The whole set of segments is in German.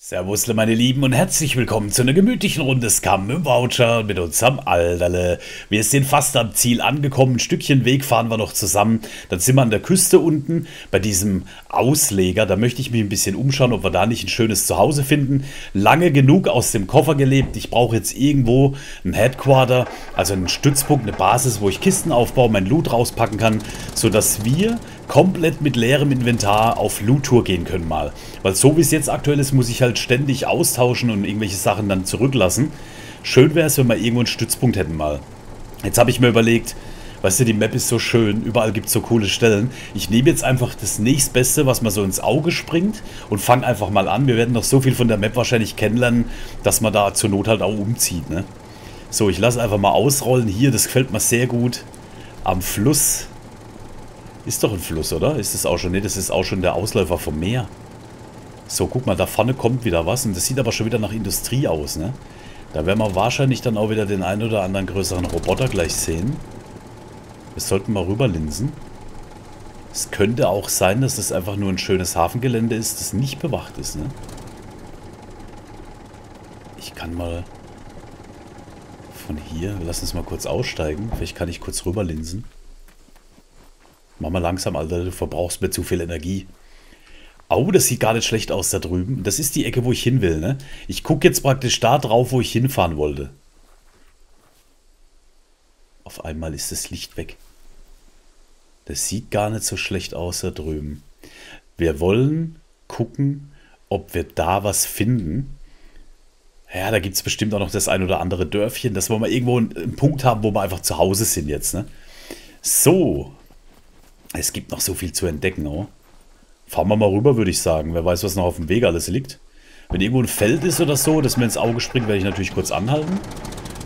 Servus, meine Lieben, und herzlich willkommen zu einer gemütlichen Runde Scam im Voucher mit unserem Alderle. Wir sind fast am Ziel angekommen. Ein Stückchen Weg fahren wir noch zusammen. Dann sind wir an der Küste unten bei diesem Ausleger. Da möchte ich mich ein bisschen umschauen, ob wir da nicht ein schönes Zuhause finden. Lange genug aus dem Koffer gelebt. Ich brauche jetzt irgendwo ein Headquarter, also einen Stützpunkt, eine Basis, wo ich Kisten aufbaue, mein Loot rauspacken kann, sodass wir komplett mit leerem Inventar auf Loot-Tour gehen können mal. Weil so wie es jetzt aktuell ist, muss ich halt ständig austauschen und irgendwelche Sachen dann zurücklassen. Schön wäre es, wenn wir irgendwo einen Stützpunkt hätten mal. Jetzt habe ich mir überlegt, weißt du, die Map ist so schön, überall gibt es so coole Stellen. Ich nehme jetzt einfach das nächstbeste, was mir so ins Auge springt und fange einfach mal an. Wir werden noch so viel von der Map wahrscheinlich kennenlernen, dass man da zur Not halt auch umzieht, ne? So, ich lasse einfach mal ausrollen. Hier, das gefällt mir sehr gut. Am Fluss ist doch ein Fluss, oder? Ist das auch schon? Ne, das ist auch schon der Ausläufer vom Meer. So, guck mal, da vorne kommt wieder was. Und das sieht aber schon wieder nach Industrie aus, ne? Da werden wir wahrscheinlich dann auch wieder den einen oder anderen größeren Roboter gleich sehen. Wir sollten mal rüberlinsen. Es könnte auch sein, dass das einfach nur ein schönes Hafengelände ist, das nicht bewacht ist, ne? Ich kann mal von hier, lass uns mal kurz aussteigen. Vielleicht kann ich kurz rüberlinsen. Mach mal langsam, Alter, du verbrauchst mir zu viel Energie. Oh, das sieht gar nicht schlecht aus da drüben. Das ist die Ecke, wo ich hin will, ne? Ich gucke jetzt praktisch da drauf, wo ich hinfahren wollte. Auf einmal ist das Licht weg. Das sieht gar nicht so schlecht aus da drüben. Wir wollen gucken, ob wir da was finden. Ja, da gibt es bestimmt auch noch das ein oder andere Dörfchen, dass wir mal irgendwo einen, einen Punkt haben, wo wir einfach zu Hause sind jetzt, ne? So, es gibt noch so viel zu entdecken, oh. Fahren wir mal rüber, würde ich sagen. Wer weiß, was noch auf dem Weg alles liegt. Wenn irgendwo ein Feld ist oder so, das mir ins Auge springt, werde ich natürlich kurz anhalten.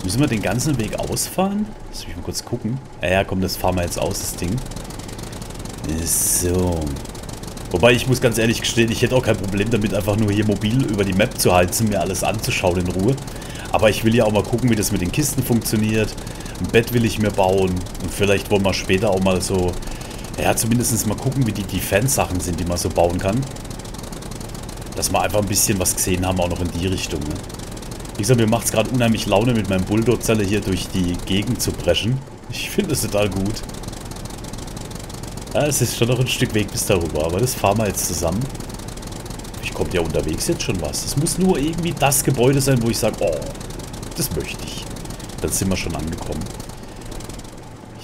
Müssen wir den ganzen Weg ausfahren? Lass mich mal kurz gucken. Ja, ja, komm, das fahren wir jetzt aus, das Ding. So. Wobei, ich muss ganz ehrlich gestehen, ich hätte auch kein Problem damit, einfach nur hier mobil über die Map zu heizen, mir alles anzuschauen in Ruhe. Aber ich will ja auch mal gucken, wie das mit den Kisten funktioniert. Ein Bett will ich mir bauen. Und vielleicht wollen wir später auch mal so ja, zumindest mal gucken, wie die Defense-Sachen sind, die man so bauen kann. Dass wir einfach ein bisschen was gesehen haben, auch noch in die Richtung. Ne? Wie gesagt, mir macht es gerade unheimlich Laune, mit meinem Bulldozer hier durch die Gegend zu preschen. Ich finde es total gut. Ja, es ist schon noch ein Stück Weg bis darüber, aber das fahren wir jetzt zusammen. Ich komme ja unterwegs jetzt schon was. Es muss nur irgendwie das Gebäude sein, wo ich sage, oh, das möchte ich. Dann sind wir schon angekommen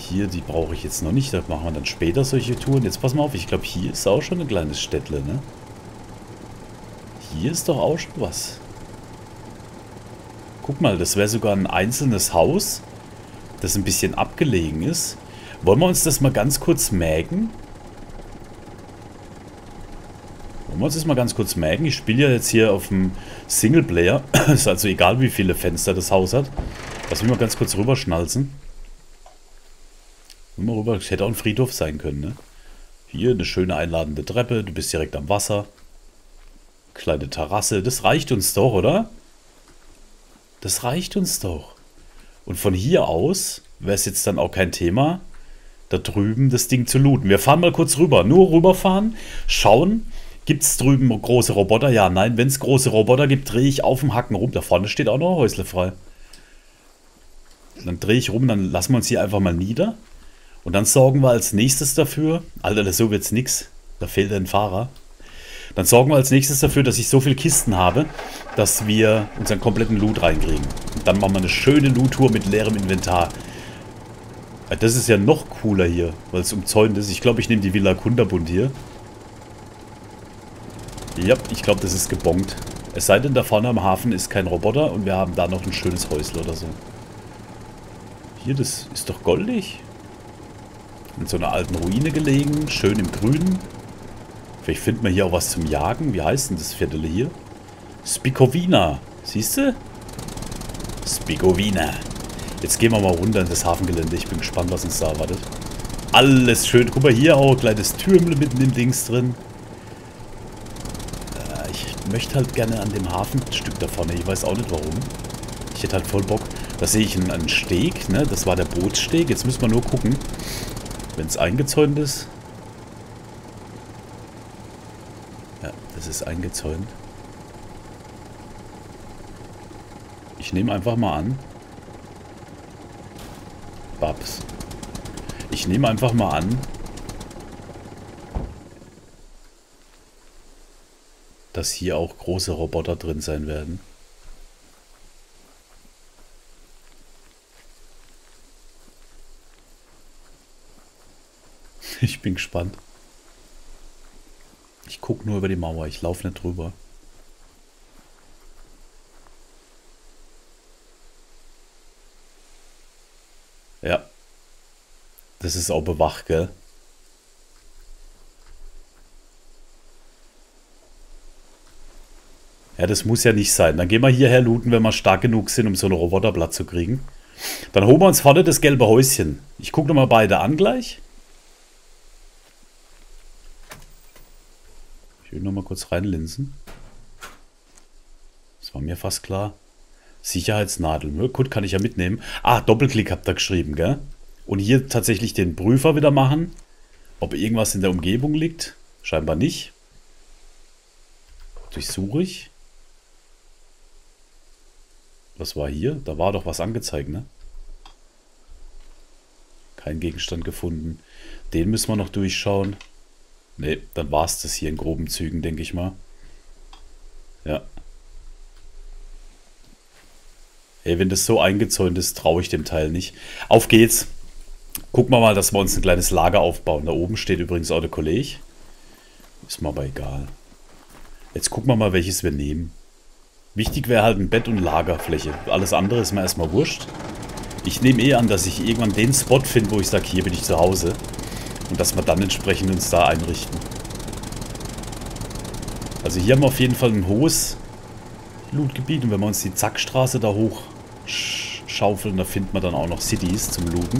hier, die brauche ich jetzt noch nicht. Da machen wir dann später solche Touren. Jetzt pass mal auf, ich glaube, hier ist auch schon ein kleines Städtle, ne? Hier ist doch auch schon was. Guck mal, das wäre sogar ein einzelnes Haus, das ein bisschen abgelegen ist. Wollen wir uns das mal ganz kurz mägen? Wollen wir uns das mal ganz kurz mägen? Ich spiele ja jetzt hier auf dem Singleplayer. ist also egal, wie viele Fenster das Haus hat. Lass mich mal ganz kurz rüberschnalzen. Mal rüber, es hätte auch ein Friedhof sein können, ne? Hier eine schöne einladende Treppe, du bist direkt am Wasser. Kleine Terrasse, das reicht uns doch, oder? Das reicht uns doch. Und von hier aus wäre es jetzt dann auch kein Thema, da drüben das Ding zu looten. Wir fahren mal kurz rüber. Nur rüberfahren, schauen. Gibt es drüben große Roboter? Ja, nein. Wenn es große Roboter gibt, drehe ich auf dem Hacken rum. Da vorne steht auch noch ein Häusle frei. Dann drehe ich rum, dann lassen wir uns hier einfach mal nieder. Und dann sorgen wir als nächstes dafür, Alter, so wird's nix, da fehlt ein Fahrer. Dann sorgen wir als nächstes dafür, dass ich so viele Kisten habe, dass wir unseren kompletten Loot reinkriegen. Und dann machen wir eine schöne Loot-Tour mit leerem Inventar. Das ist ja noch cooler hier, weil es umzäunt ist. Ich glaube, ich nehme die Villa Kunderbund hier. Ja, ich glaube, das ist gebongt. Es sei denn, da vorne am Hafen ist kein Roboter und wir haben da noch ein schönes Häusle oder so. Hier, das ist doch goldig. In so einer alten Ruine gelegen, schön im Grünen. Vielleicht finden wir hier auch was zum Jagen. Wie heißt denn das Viertel hier? Spikovina. Siehst du? Spikovina. Jetzt gehen wir mal runter in das Hafengelände. Ich bin gespannt, was uns da erwartet. Alles schön. Guck mal, hier auch ein kleines Türmle mitten im Dings drin. Äh, ich möchte halt gerne an dem Hafenstück da vorne. Ich weiß auch nicht warum. Ich hätte halt voll Bock. Da sehe ich einen, einen Steg, ne? Das war der Bootssteg. Jetzt müssen wir nur gucken, wenn es eingezäunt ist. Ja, das ist eingezäunt. Ich nehme einfach mal an. Babs. Ich nehme einfach mal an. Dass hier auch große Roboter drin sein werden. Ich bin gespannt. Ich gucke nur über die Mauer, ich laufe nicht drüber. Ja. Das ist auch bewacht, gell? Ja, das muss ja nicht sein. Dann gehen wir hierher looten, wenn wir stark genug sind, um so eine Roboterblatt zu kriegen. Dann holen wir uns vorne das gelbe Häuschen. Ich gucke nochmal beide an gleich. Ich will nochmal kurz reinlinsen. Das war mir fast klar. Sicherheitsnadel. Ja, gut, kann ich ja mitnehmen. Ah, Doppelklick habt ihr geschrieben, gell? Und hier tatsächlich den Prüfer wieder machen. Ob irgendwas in der Umgebung liegt. Scheinbar nicht. Durchsuche ich. Was war hier? Da war doch was angezeigt, ne? Kein Gegenstand gefunden. Den müssen wir noch durchschauen. Ne, dann war es das hier in groben Zügen, denke ich mal. Ja. Ey, wenn das so eingezäunt ist, traue ich dem Teil nicht. Auf geht's. Gucken wir mal, dass wir uns ein kleines Lager aufbauen. Da oben steht übrigens auch der Kollege. Ist mir aber egal. Jetzt gucken wir mal, welches wir nehmen. Wichtig wäre halt ein Bett und Lagerfläche. Alles andere ist mir erstmal wurscht. Ich nehme eh an, dass ich irgendwann den Spot finde, wo ich sage, hier bin ich zu Hause. Und dass wir dann entsprechend uns da einrichten. Also hier haben wir auf jeden Fall ein hohes Lootgebiet. Und wenn wir uns die Zackstraße da hoch schaufeln, da finden wir dann auch noch Cities zum Looten.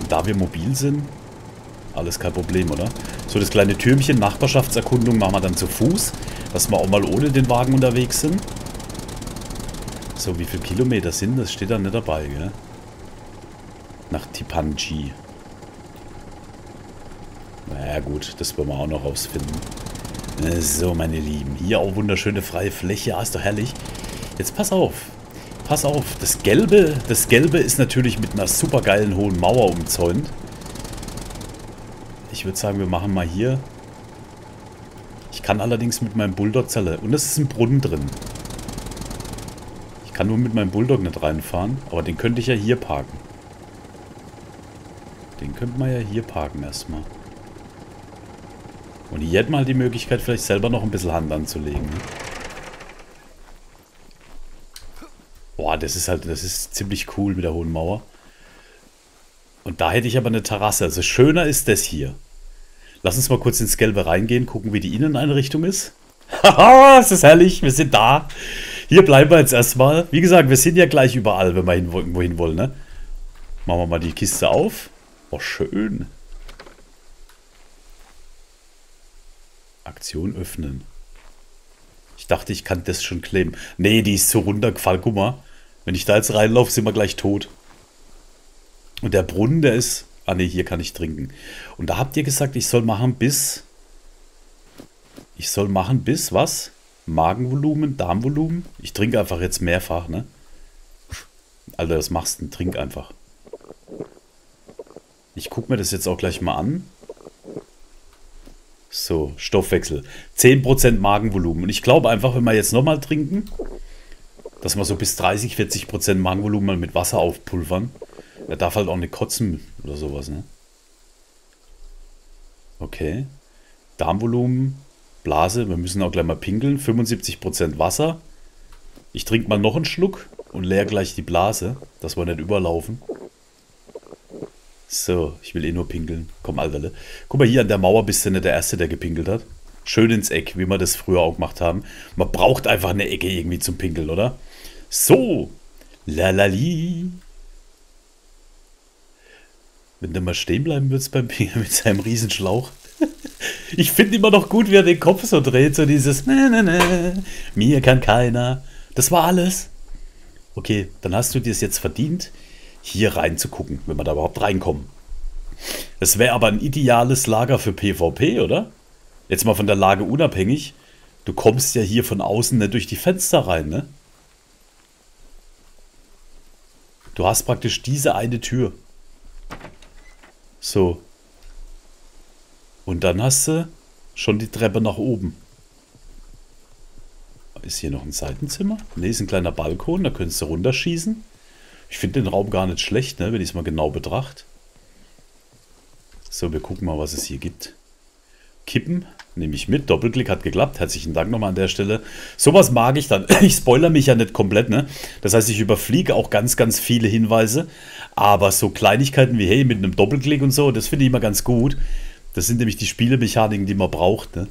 Und da wir mobil sind, alles kein Problem, oder? So, das kleine Türmchen, Nachbarschaftserkundung, machen wir dann zu Fuß. Dass wir auch mal ohne den Wagen unterwegs sind. So, wie viele Kilometer sind das? Steht da nicht dabei, gell? Nach Tipanji. Gut, das wollen wir auch noch rausfinden. So, meine Lieben. Hier auch wunderschöne freie Fläche. Ah, ist doch herrlich. Jetzt pass auf. Pass auf. Das Gelbe, das Gelbe ist natürlich mit einer super geilen hohen Mauer umzäunt. Ich würde sagen, wir machen mal hier ich kann allerdings mit meinem Bulldog Zelle. Und es ist ein Brunnen drin. Ich kann nur mit meinem Bulldog nicht reinfahren. Aber den könnte ich ja hier parken. Den könnte man ja hier parken erstmal. Und hier hätte halt die Möglichkeit, vielleicht selber noch ein bisschen Hand anzulegen. Boah, das ist halt, das ist ziemlich cool mit der hohen Mauer. Und da hätte ich aber eine Terrasse. Also schöner ist das hier. Lass uns mal kurz ins Gelbe reingehen, gucken, wie die Inneneinrichtung ist. Haha, es ist herrlich, wir sind da. Hier bleiben wir jetzt erstmal. Wie gesagt, wir sind ja gleich überall, wenn wir irgendwo hin wollen, ne? Machen wir mal die Kiste auf. Oh, schön. Aktion öffnen. Ich dachte, ich kann das schon claimen. Nee, die ist so runtergefallen. Guck mal. Wenn ich da jetzt reinlaufe, sind wir gleich tot. Und der Brunnen, der ist Ah ne, hier kann ich trinken. Und da habt ihr gesagt, ich soll machen bis... Ich soll machen bis was? Magenvolumen, Darmvolumen? Ich trinke einfach jetzt mehrfach, ne? Alter, was machst du? Trink einfach. Ich gucke mir das jetzt auch gleich mal an. So, Stoffwechsel. 10% Magenvolumen. Und ich glaube einfach, wenn wir jetzt nochmal trinken, dass wir so bis 30, 40% Magenvolumen mal mit Wasser aufpulvern, er darf halt auch nicht kotzen oder sowas, ne? Okay. Darmvolumen, Blase, wir müssen auch gleich mal pinkeln. 75% Wasser. Ich trinke mal noch einen Schluck und leer gleich die Blase, dass wir nicht überlaufen. So, ich will eh nur pinkeln. Komm, Alterle. Guck mal, hier an der Mauer bist du nicht der Erste, der gepinkelt hat. Schön ins Eck, wie wir das früher auch gemacht haben. Man braucht einfach eine Ecke irgendwie zum Pinkeln, oder? So. Lalali. Wenn du mal stehen bleiben würdest beim Pinger mit seinem Riesenschlauch. ich finde immer noch gut, wie er den Kopf so dreht, so dieses ne, ne, ne, mir kann keiner. Das war alles. Okay, dann hast du dir es jetzt verdient, hier reinzugucken, wenn wir da überhaupt reinkommen. Es wäre aber ein ideales Lager für PvP, oder? Jetzt mal von der Lage unabhängig. Du kommst ja hier von außen nicht durch die Fenster rein, ne? Du hast praktisch diese eine Tür. So. Und dann hast du schon die Treppe nach oben. Ist hier noch ein Seitenzimmer? Ne, ist ein kleiner Balkon, da könntest du runterschießen. Ich finde den Raum gar nicht schlecht, ne, wenn ich es mal genau betrachte. So, wir gucken mal, was es hier gibt. Kippen nehme ich mit. Doppelklick hat geklappt. Herzlichen Dank nochmal an der Stelle. Sowas mag ich dann. Ich spoilere mich ja nicht komplett, ne? Das heißt, ich überfliege auch ganz, ganz viele Hinweise. Aber so Kleinigkeiten wie, hey, mit einem Doppelklick und so, das finde ich immer ganz gut. Das sind nämlich die Spielemechaniken, die man braucht, ne?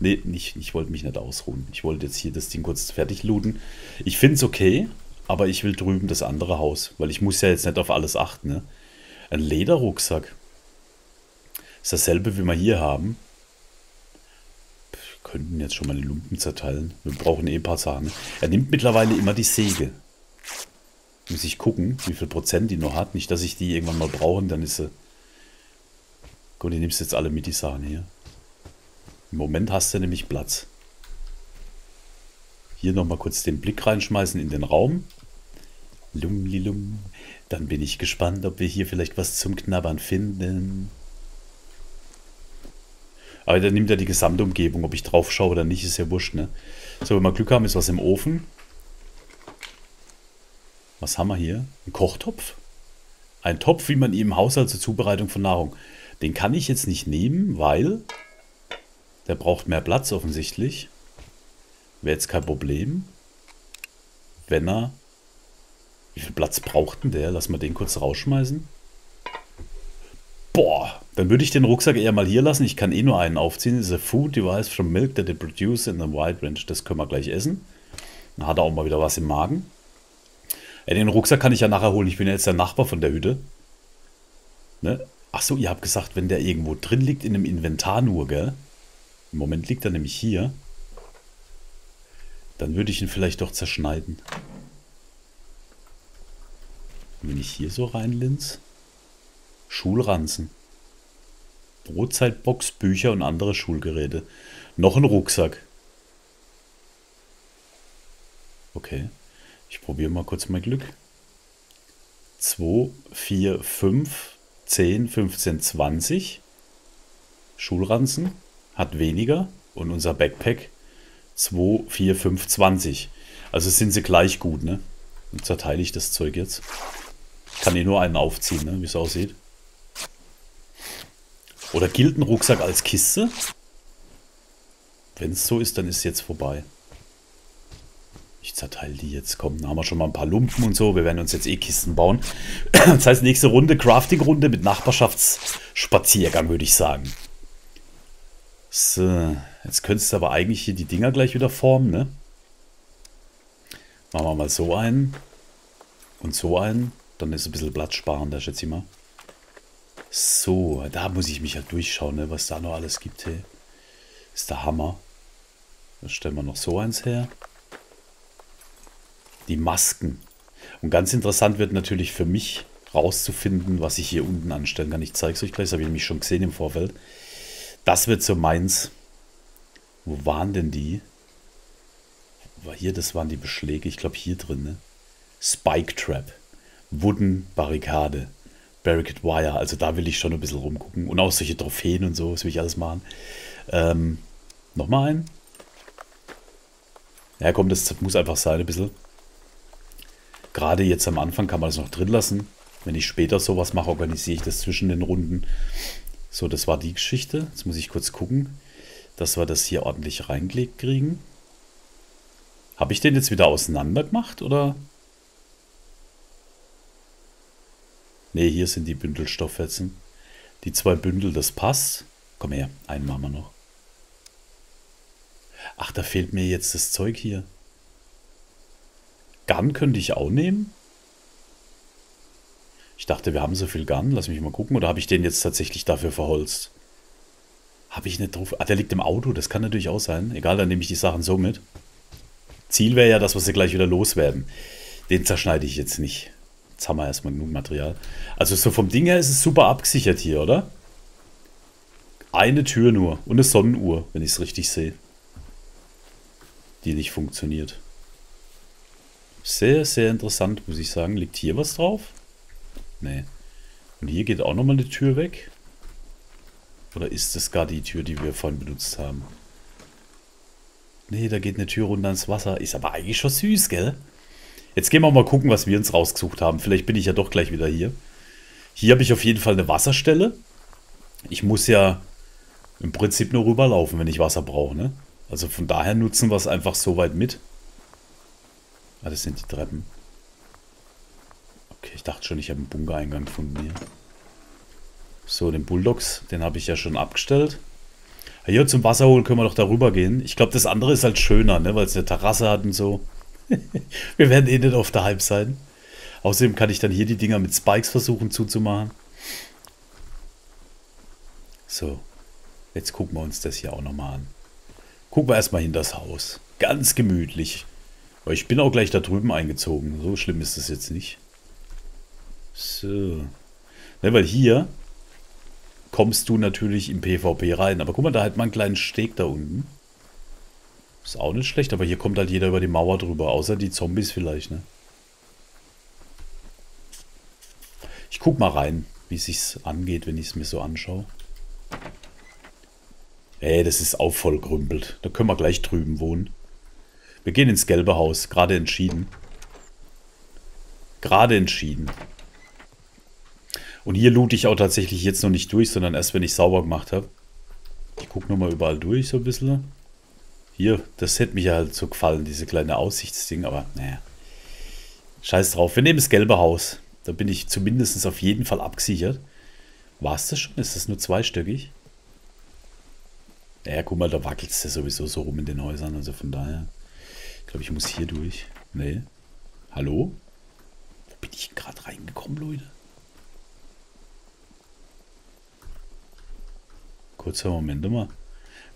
Nee, nicht, ich wollte mich nicht ausruhen. Ich wollte jetzt hier das Ding kurz fertig looten. Ich finde es okay, aber ich will drüben das andere Haus, weil ich muss ja jetzt nicht auf alles achten, ne? Ein Lederrucksack. Ist dasselbe, wie wir hier haben. Wir könnten jetzt schon mal die Lumpen zerteilen. Wir brauchen eh ein paar Sachen. Er nimmt mittlerweile immer die Säge. Muss ich gucken, wie viel Prozent die noch hat. Nicht, dass ich die irgendwann mal brauche, dann ist sie... Gut, die nimmst jetzt alle mit, die Sachen hier. Im Moment hast du nämlich Platz. Hier nochmal kurz den Blick reinschmeißen in den Raum. Lumlilum. Dann bin ich gespannt, ob wir hier vielleicht was zum Knabbern finden. Aber dann nimmt er die gesamte Umgebung. Ob ich drauf schaue oder nicht, ist ja wurscht, ne? So, wenn wir Glück haben, ist was im Ofen. Was haben wir hier? Ein Kochtopf. Ein Topf, wie man ihn im Haushalt zur Zubereitung von Nahrung. Den kann ich jetzt nicht nehmen, weil der braucht mehr Platz offensichtlich. Wäre jetzt kein Problem. Wenn er... Wie viel Platz braucht denn der? Lass mal den kurz rausschmeißen. Boah, dann würde ich den Rucksack eher mal hier lassen. Ich kann eh nur einen aufziehen. Das ist a food device from milk that they produce in a wide range. Das können wir gleich essen. Dann hat er auch mal wieder was im Magen. Ja, den Rucksack kann ich ja nachher holen. Ich bin ja jetzt der Nachbar von der Hütte. Ne? Achso, ihr habt gesagt, wenn der irgendwo drin liegt in einem Inventar nur, gell? Im Moment liegt er nämlich hier. Dann würde ich ihn vielleicht doch zerschneiden. Wenn ich hier so reinlinz. Schulranzen. Brotzeitbox, Bücher und andere Schulgeräte. Noch ein Rucksack. Okay. Ich probiere mal kurz mein Glück. 2, 4, 5, 10, 15, 20. Schulranzen hat weniger und unser Backpack 2, 4, 5, 20. Also sind sie gleich gut, ne? Und zerteile ich das Zeug jetzt. Ich kann eh nur einen aufziehen, ne? wie es aussieht. Oder gilt ein Rucksack als Kiste? Wenn es so ist, dann ist es jetzt vorbei. Ich zerteile die jetzt. Komm, dann haben wir schon mal ein paar Lumpen und so. Wir werden uns jetzt eh Kisten bauen. Das heißt, nächste Runde, Crafting-Runde mit Nachbarschaftsspaziergang, würde ich sagen. So, jetzt könntest du aber eigentlich hier die Dinger gleich wieder formen, ne? Machen wir mal so einen. Und so einen. Dann ist ein bisschen Platz sparen, da schätze ich mal. So, da muss ich mich halt durchschauen, ne, was da noch alles gibt. Hey. Ist der Hammer. Da stellen wir noch so eins her. Die Masken. Und ganz interessant wird natürlich für mich rauszufinden, was ich hier unten anstellen kann. Ich zeige es euch gleich, das habe ich nämlich schon gesehen im Vorfeld. Das wird so meins. Wo waren denn die? War hier, das waren die Beschläge. Ich glaube hier drin, ne? Spike Trap. Wooden Barrikade. Barricade Wire. Also da will ich schon ein bisschen rumgucken. Und auch solche Trophäen und so, das will ich alles machen. Ähm, Nochmal ein. Ja komm, das muss einfach sein ein bisschen. Gerade jetzt am Anfang kann man das noch drin lassen. Wenn ich später sowas mache, organisiere ich das zwischen den Runden. So, das war die Geschichte. Jetzt muss ich kurz gucken, dass wir das hier ordentlich reingelegt kriegen. Habe ich den jetzt wieder auseinander gemacht oder? Ne, hier sind die Bündelstofffetzen. Die zwei Bündel, das passt. Komm her, einen machen wir noch. Ach, da fehlt mir jetzt das Zeug hier. Garn könnte ich auch nehmen. Ich dachte, wir haben so viel Garn. Lass mich mal gucken. Oder habe ich den jetzt tatsächlich dafür verholzt? Habe ich nicht drauf... Ah, der liegt im Auto. Das kann natürlich auch sein. Egal, dann nehme ich die Sachen so mit. Ziel wäre ja, dass wir sie gleich wieder loswerden. Den zerschneide ich jetzt nicht. Jetzt haben wir erstmal genug Material. Also so vom Ding her ist es super abgesichert hier, oder? Eine Tür nur und eine Sonnenuhr, wenn ich es richtig sehe. Die nicht funktioniert. Sehr, sehr interessant, muss ich sagen. Liegt hier was drauf? Nee. Und hier geht auch nochmal eine Tür weg. Oder ist das gar die Tür, die wir vorhin benutzt haben? Nee, da geht eine Tür runter ins Wasser. Ist aber eigentlich schon süß, gell? Jetzt gehen wir mal gucken, was wir uns rausgesucht haben. Vielleicht bin ich ja doch gleich wieder hier. Hier habe ich auf jeden Fall eine Wasserstelle. Ich muss ja im Prinzip nur rüberlaufen, wenn ich Wasser brauche, ne? Also von daher nutzen wir es einfach so weit mit. Ah, das sind die Treppen. Okay, ich dachte schon, ich habe einen Bunkereingang gefunden hier. So, den Bulldogs, den habe ich ja schon abgestellt. Hier zum Wasser holen können wir doch darüber gehen. Ich glaube, das andere ist halt schöner, ne? weil es eine Terrasse hat und so. wir werden eh nicht auf der Hype sein. Außerdem kann ich dann hier die Dinger mit Spikes versuchen zuzumachen. So, jetzt gucken wir uns das hier auch nochmal an. Gucken wir erstmal hin das Haus. Ganz gemütlich. Aber ich bin auch gleich da drüben eingezogen. So schlimm ist das jetzt nicht. So. Ne, weil hier kommst du natürlich im PvP rein. Aber guck mal, da hat man einen kleinen Steg da unten. Ist auch nicht schlecht, aber hier kommt halt jeder über die Mauer drüber. Außer die Zombies vielleicht, ne? Ich guck mal rein, wie es sich angeht, wenn ich es mir so anschaue. Ey, das ist auch voll grümpelt. Da können wir gleich drüben wohnen. Wir gehen ins gelbe Haus. Gerade entschieden. Gerade entschieden. Und hier loot ich auch tatsächlich jetzt noch nicht durch, sondern erst, wenn ich sauber gemacht habe. Ich gucke nochmal überall durch so ein bisschen. Hier, das hätte mir halt so gefallen, diese kleine Aussichtsding, aber naja. Scheiß drauf. Wir nehmen das gelbe Haus. Da bin ich zumindest auf jeden Fall abgesichert. War es das schon? Ist das nur zweistöckig? Ja, guck mal, da wackelt es ja sowieso so rum in den Häusern. Also von daher. Ich glaube, ich muss hier durch. Nee. Hallo? Wo bin ich gerade reingekommen, Leute? Kurzer Moment mal.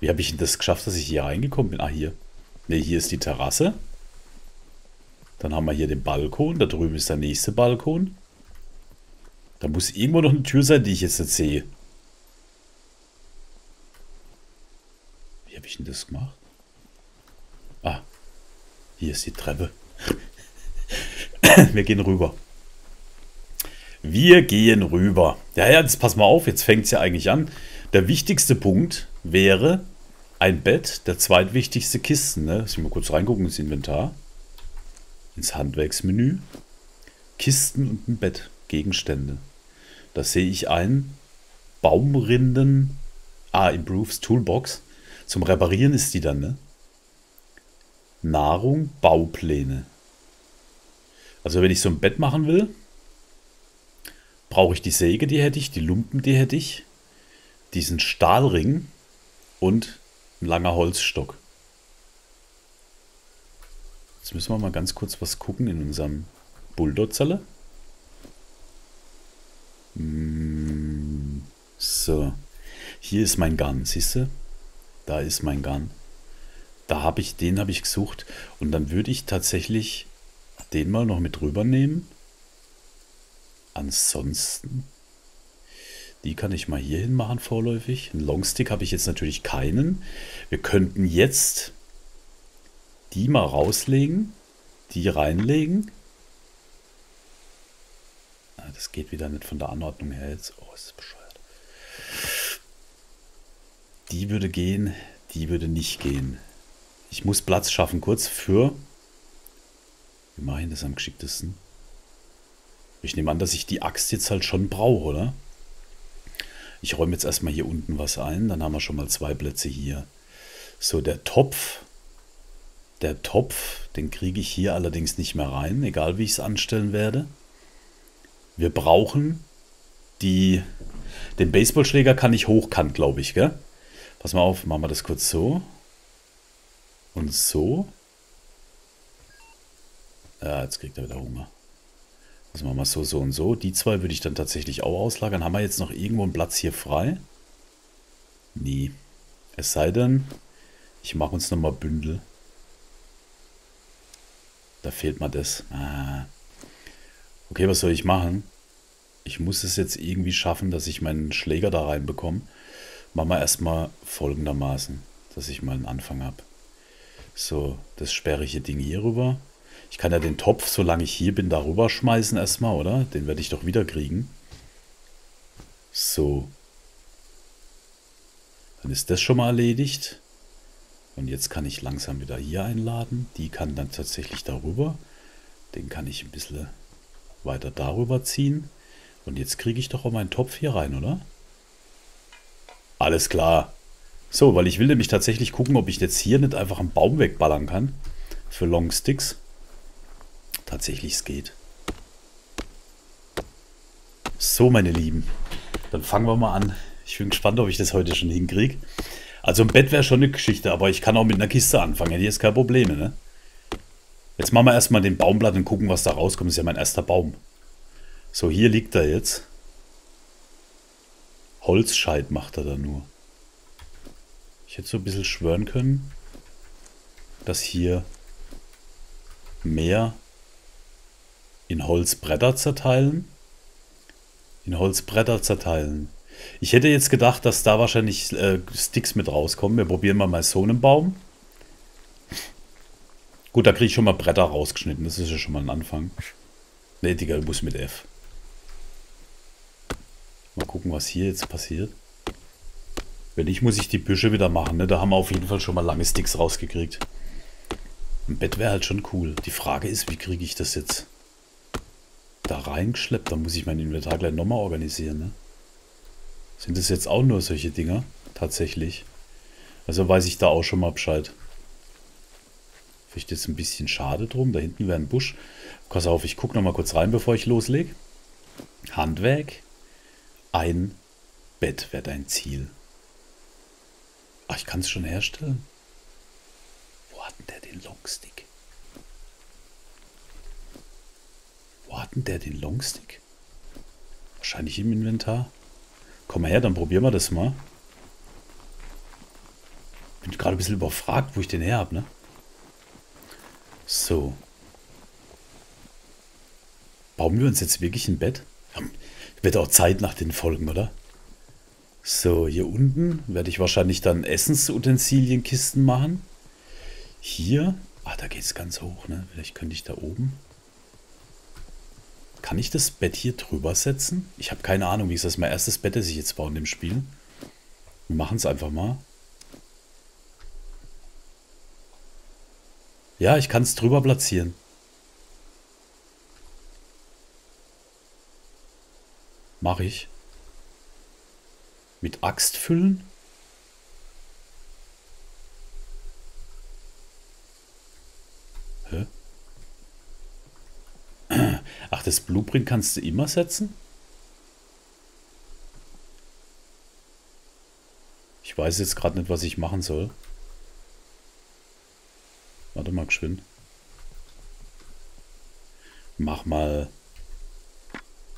Wie habe ich denn das geschafft, dass ich hier reingekommen bin? Ah, hier. Ne, hier ist die Terrasse. Dann haben wir hier den Balkon. Da drüben ist der nächste Balkon. Da muss irgendwo noch eine Tür sein, die ich jetzt nicht sehe. Wie habe ich denn das gemacht? Ah, hier ist die Treppe. Wir gehen rüber. Wir gehen rüber. Ja, ja, jetzt pass mal auf, jetzt fängt es ja eigentlich an. Der wichtigste Punkt wäre ein Bett, der zweitwichtigste Kisten. Ne? Lass mich mal kurz reingucken ins Inventar. Ins Handwerksmenü. Kisten und ein Bett. Gegenstände. Da sehe ich ein Baumrinden. Ah, Improves Toolbox. Zum Reparieren ist die dann, ne? Nahrung, Baupläne. Also wenn ich so ein Bett machen will, brauche ich die Säge, die hätte ich, die Lumpen, die hätte ich diesen Stahlring und ein langer Holzstock. Jetzt müssen wir mal ganz kurz was gucken in unserem Bulldozerle. Hm, so. Hier ist mein Gun, siehst du? Da ist mein Gun. Da habe ich, den habe ich gesucht. Und dann würde ich tatsächlich den mal noch mit rüber nehmen. Ansonsten die kann ich mal hier hin machen vorläufig. Einen Longstick habe ich jetzt natürlich keinen. Wir könnten jetzt die mal rauslegen, die reinlegen. Ah, das geht wieder nicht von der Anordnung her jetzt. Oh, ist bescheuert. Die würde gehen, die würde nicht gehen. Ich muss Platz schaffen kurz für... Wie mache ich das am geschicktesten? Ich nehme an, dass ich die Axt jetzt halt schon brauche, oder? Ich räume jetzt erstmal hier unten was ein, dann haben wir schon mal zwei Plätze hier. So, der Topf, der Topf, den kriege ich hier allerdings nicht mehr rein, egal wie ich es anstellen werde. Wir brauchen die, den Baseballschläger kann ich hochkant, glaube ich, gell? Pass mal auf, machen wir das kurz so. Und so. Ja, jetzt kriegt er wieder Hunger. Das machen wir so, so und so. Die zwei würde ich dann tatsächlich auch auslagern. Haben wir jetzt noch irgendwo einen Platz hier frei? Nie. Es sei denn, ich mache uns nochmal Bündel. Da fehlt mir das. Ah. Okay, was soll ich machen? Ich muss es jetzt irgendwie schaffen, dass ich meinen Schläger da reinbekomme. Machen wir erstmal folgendermaßen, dass ich mal einen Anfang habe. So, das sperrige Ding hier rüber. Ich kann ja den Topf, solange ich hier bin, darüber schmeißen erstmal, oder? Den werde ich doch wieder kriegen. So. Dann ist das schon mal erledigt. Und jetzt kann ich langsam wieder hier einladen. Die kann dann tatsächlich darüber. Den kann ich ein bisschen weiter darüber ziehen. Und jetzt kriege ich doch auch meinen Topf hier rein, oder? Alles klar. So, weil ich will nämlich tatsächlich gucken, ob ich jetzt hier nicht einfach einen Baum wegballern kann. Für Longsticks. Tatsächlich, es geht. So, meine Lieben. Dann fangen wir mal an. Ich bin gespannt, ob ich das heute schon hinkriege. Also ein Bett wäre schon eine Geschichte, aber ich kann auch mit einer Kiste anfangen. Hier ist kein Problem, ne? Jetzt machen wir erstmal den Baumblatt und gucken, was da rauskommt. Das ist ja mein erster Baum. So, hier liegt er jetzt. Holzscheit macht er da nur. Ich hätte so ein bisschen schwören können, dass hier mehr in Holzbretter zerteilen. In Holzbretter zerteilen. Ich hätte jetzt gedacht, dass da wahrscheinlich äh, Sticks mit rauskommen. Wir probieren mal mal so einen Baum. Gut, da kriege ich schon mal Bretter rausgeschnitten. Das ist ja schon mal ein Anfang. Ne, Digga, du musst mit F. Mal gucken, was hier jetzt passiert. Wenn nicht, muss ich die Büsche wieder machen. Ne? Da haben wir auf jeden Fall schon mal lange Sticks rausgekriegt. Ein Bett wäre halt schon cool. Die Frage ist, wie kriege ich das jetzt da reingeschleppt? Da muss ich mein Inventar gleich nochmal organisieren. Ne? Sind das jetzt auch nur solche Dinger? Tatsächlich. Also weiß ich da auch schon mal Bescheid. Vielleicht jetzt ein bisschen schade drum. Da hinten wäre ein Busch. Pass auf, ich gucke nochmal kurz rein, bevor ich loslege. Handwerk. Ein Bett wäre dein Ziel. Ach, ich kann es schon herstellen. Wo hat denn der den Longstick? Wo hat denn der den Longstick? Wahrscheinlich im Inventar. Komm mal her, dann probieren wir das mal. Bin gerade ein bisschen überfragt, wo ich den her habe, ne? So. Bauen wir uns jetzt wirklich ein Bett? Wird auch Zeit nach den Folgen, oder? So, hier unten werde ich wahrscheinlich dann Essensutensilienkisten machen. Hier, ah, da geht es ganz hoch, ne? Vielleicht könnte ich da oben. Kann ich das Bett hier drüber setzen? Ich habe keine Ahnung, wie ist das mein erstes Bett, das ich jetzt baue in dem Spiel. Wir machen es einfach mal. Ja, ich kann es drüber platzieren. Mache ich. Mit Axt füllen? Ach, das Blueprint kannst du immer setzen? Ich weiß jetzt gerade nicht, was ich machen soll. Warte mal geschwind. Mach mal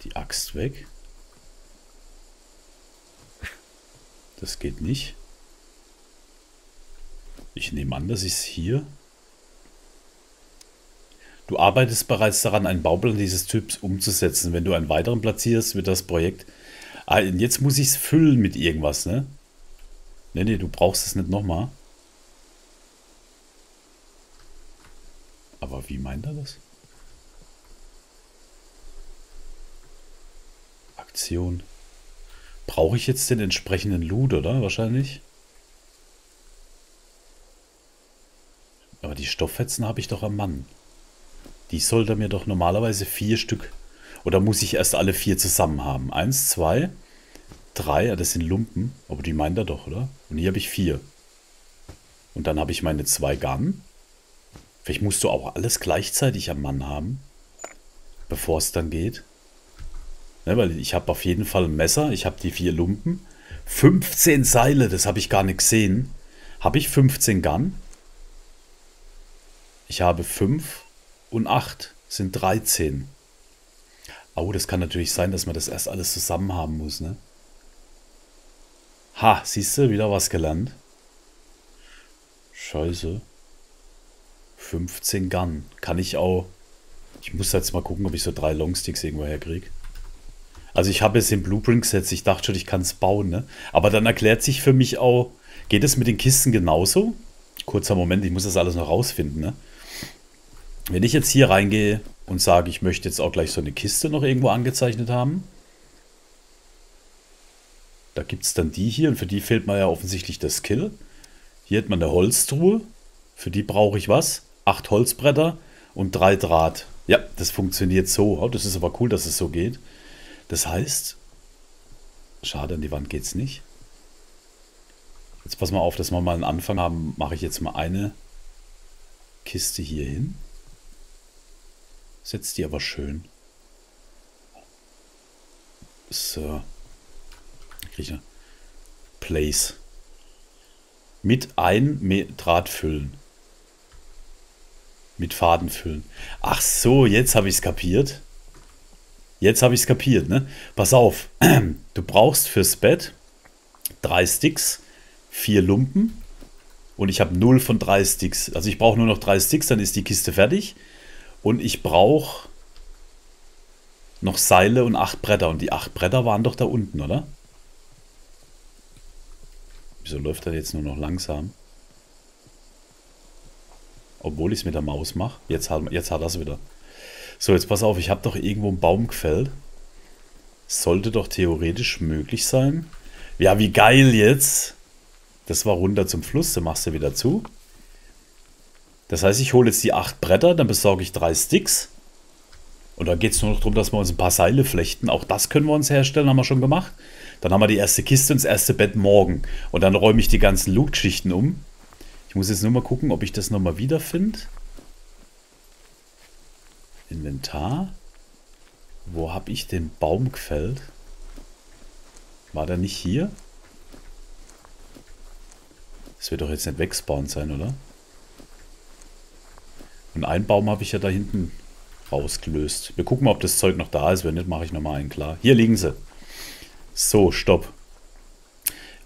die Axt weg. Das geht nicht. Ich nehme an, dass ich es hier... Du arbeitest bereits daran, einen Bauplan dieses Typs umzusetzen. Wenn du einen weiteren platzierst, wird das Projekt... Ah, jetzt muss ich es füllen mit irgendwas, ne? Ne, ne, du brauchst es nicht nochmal. Aber wie meint er das? Aktion. Brauche ich jetzt den entsprechenden Loot, oder? Wahrscheinlich. Aber die Stofffetzen habe ich doch am Mann. Die sollte mir doch normalerweise vier Stück. Oder muss ich erst alle vier zusammen haben? Eins, zwei, drei. Das sind Lumpen. Aber die meint er doch, oder? Und hier habe ich vier. Und dann habe ich meine zwei Gun. Vielleicht musst du auch alles gleichzeitig am Mann haben. Bevor es dann geht. Ne, weil ich habe auf jeden Fall ein Messer, ich habe die vier Lumpen. 15 Seile, das habe ich gar nicht gesehen. Habe ich 15 Gun? Ich habe 5 und 8 sind 13. Oh, das kann natürlich sein, dass man das erst alles zusammen haben muss, ne? Ha, siehst du, wieder was gelernt. Scheiße. 15 Gun. Kann ich auch... Ich muss jetzt mal gucken, ob ich so drei Longsticks irgendwo herkriege. Also ich habe es im Blueprint gesetzt, ich dachte schon, ich kann es bauen, ne? Aber dann erklärt sich für mich auch, geht es mit den Kisten genauso? Kurzer Moment, ich muss das alles noch rausfinden, ne? Wenn ich jetzt hier reingehe und sage, ich möchte jetzt auch gleich so eine Kiste noch irgendwo angezeichnet haben. Da gibt es dann die hier und für die fehlt mir ja offensichtlich der Skill. Hier hat man eine Holztruhe. Für die brauche ich was? Acht Holzbretter und drei Draht. Ja, das funktioniert so. Oh, das ist aber cool, dass es so geht. Das heißt, schade, an die Wand geht es nicht. Jetzt pass mal auf, dass wir mal einen Anfang haben. Mache ich jetzt mal eine Kiste hier hin. Setzt die aber schön. So. Ich Place. Mit ein Draht füllen. Mit Faden füllen. Ach so, jetzt habe ich es kapiert. Jetzt habe ich es kapiert, ne? Pass auf. Du brauchst fürs Bett drei Sticks, vier Lumpen und ich habe null von drei Sticks. Also ich brauche nur noch drei Sticks, dann ist die Kiste fertig. Und ich brauche noch Seile und acht Bretter. Und die acht Bretter waren doch da unten, oder? Wieso läuft er jetzt nur noch langsam? Obwohl ich es mit der Maus mache. Jetzt hat, jetzt hat er es wieder. So, jetzt pass auf, ich habe doch irgendwo einen Baum gefällt. Sollte doch theoretisch möglich sein. Ja, wie geil jetzt. Das war runter zum Fluss, dann machst du wieder zu. Das heißt, ich hole jetzt die acht Bretter, dann besorge ich drei Sticks. Und dann geht es nur noch darum, dass wir uns ein paar Seile flechten. Auch das können wir uns herstellen, haben wir schon gemacht. Dann haben wir die erste Kiste und das erste Bett morgen. Und dann räume ich die ganzen Loot-Schichten um. Ich muss jetzt nur mal gucken, ob ich das nochmal wiederfinde. Inventar. Wo habe ich den Baum gefällt? War der nicht hier? Das wird doch jetzt nicht wegspawned sein, oder? Einen Baum habe ich ja da hinten rausgelöst. Wir gucken mal, ob das Zeug noch da ist. Wenn nicht, mache ich nochmal einen klar. Hier liegen sie. So, stopp.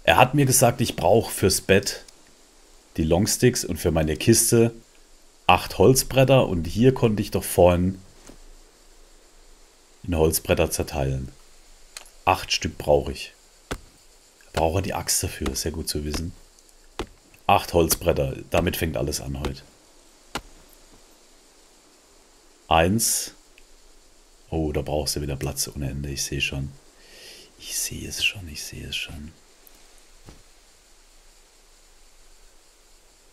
Er hat mir gesagt, ich brauche fürs Bett die Longsticks und für meine Kiste acht Holzbretter. Und hier konnte ich doch vorhin in Holzbretter zerteilen. Acht Stück brauche ich. Brauche die Axt dafür, sehr gut zu wissen. Acht Holzbretter, damit fängt alles an heute. Eins. Oh, da brauchst du wieder Platz ohne Ende. Ich sehe schon. Ich sehe es schon, ich sehe es schon.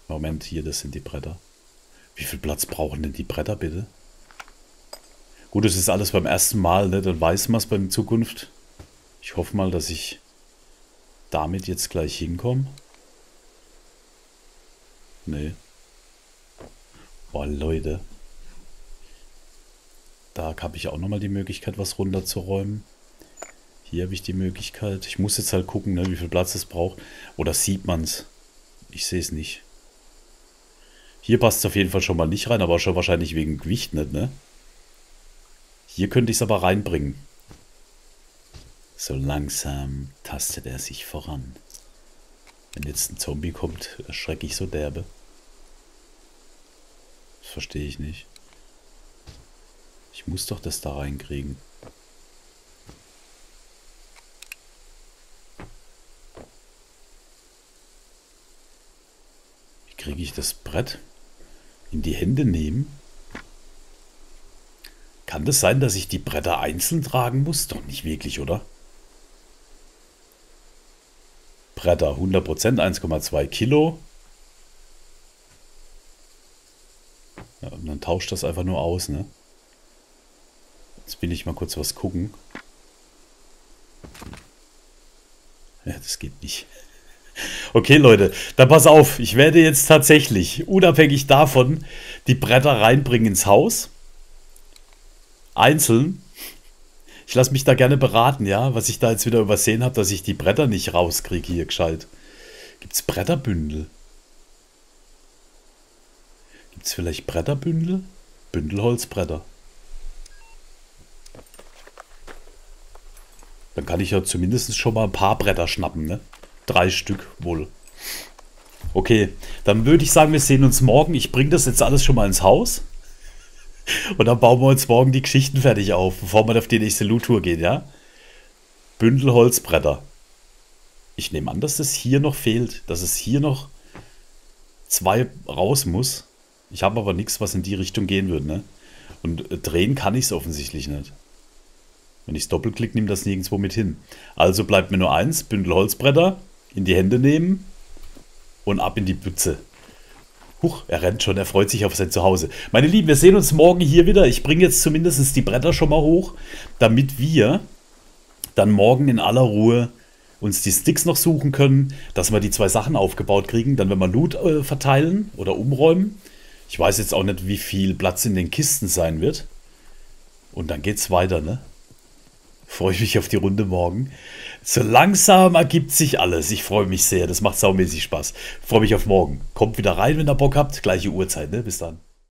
Moment, hier, das sind die Bretter. Wie viel Platz brauchen denn die Bretter bitte? Gut, das ist alles beim ersten Mal, ne? dann weiß man es beim Zukunft. Ich hoffe mal, dass ich damit jetzt gleich hinkomme. Nee. Boah, Leute. Da habe ich auch nochmal die Möglichkeit, was runterzuräumen. Hier habe ich die Möglichkeit. Ich muss jetzt halt gucken, ne, wie viel Platz es braucht. Oder sieht man es? Ich sehe es nicht. Hier passt es auf jeden Fall schon mal nicht rein, aber schon wahrscheinlich wegen Gewicht nicht, ne? Hier könnte ich es aber reinbringen. So langsam tastet er sich voran. Wenn jetzt ein Zombie kommt, erschrecke ich so derbe. Das verstehe ich nicht. Ich muss doch das da reinkriegen. Wie kriege ich das Brett in die Hände nehmen? Kann das sein, dass ich die Bretter einzeln tragen muss? Doch nicht wirklich, oder? Bretter 100%, 1,2 Kilo. Ja, und dann tauscht das einfach nur aus, ne? Jetzt will ich mal kurz was gucken. Ja, das geht nicht. Okay, Leute, dann pass auf. Ich werde jetzt tatsächlich, unabhängig davon, die Bretter reinbringen ins Haus. Einzeln. Ich lasse mich da gerne beraten, ja, was ich da jetzt wieder übersehen habe, dass ich die Bretter nicht rauskriege hier gescheit. Gibt es Bretterbündel? Gibt es vielleicht Bretterbündel? Bündelholzbretter. Dann kann ich ja zumindest schon mal ein paar Bretter schnappen, ne? Drei Stück wohl. Okay, dann würde ich sagen, wir sehen uns morgen. Ich bringe das jetzt alles schon mal ins Haus. Und dann bauen wir uns morgen die Geschichten fertig auf, bevor wir auf die nächste Loot-Tour gehen, ja? Bündel Holzbretter. Ich nehme an, dass das hier noch fehlt. Dass es hier noch zwei raus muss. Ich habe aber nichts, was in die Richtung gehen würde, ne? Und äh, drehen kann ich es offensichtlich nicht. Wenn ich es doppelklick, nimmt das nirgendwo mit hin. Also bleibt mir nur eins, Bündel Holzbretter in die Hände nehmen und ab in die Bütze. Huch, er rennt schon, er freut sich auf sein Zuhause. Meine Lieben, wir sehen uns morgen hier wieder. Ich bringe jetzt zumindest die Bretter schon mal hoch, damit wir dann morgen in aller Ruhe uns die Sticks noch suchen können, dass wir die zwei Sachen aufgebaut kriegen. Dann, wenn wir Loot äh, verteilen oder umräumen. Ich weiß jetzt auch nicht, wie viel Platz in den Kisten sein wird. Und dann geht's weiter, ne? Freue ich mich auf die Runde morgen. So langsam ergibt sich alles. Ich freue mich sehr. Das macht saumäßig Spaß. Freue mich auf morgen. Kommt wieder rein, wenn ihr Bock habt. Gleiche Uhrzeit, ne? Bis dann.